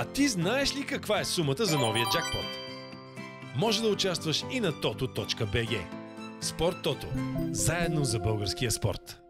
А ти знаеш ли каква е сумата за новия джакпот? Може да участваш и на toto.bg Спорт Тото. Заедно за българския спорт.